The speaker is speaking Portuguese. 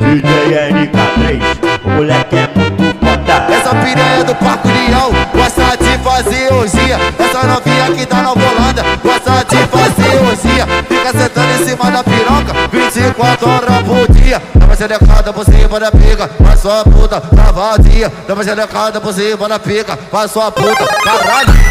DJ NK3, o moleque é muito foda. Essa piranha é do Parque União gosta de fazer orgia. Essa novinha que tá na volanda gosta de fazer orgia. Fica sentando em cima da piroca 24 horas por dia. Dá uma xerecada por cima da pica, faz sua puta, tá vadia. Dá uma xerecada por cima da pica, faz sua puta, caralho.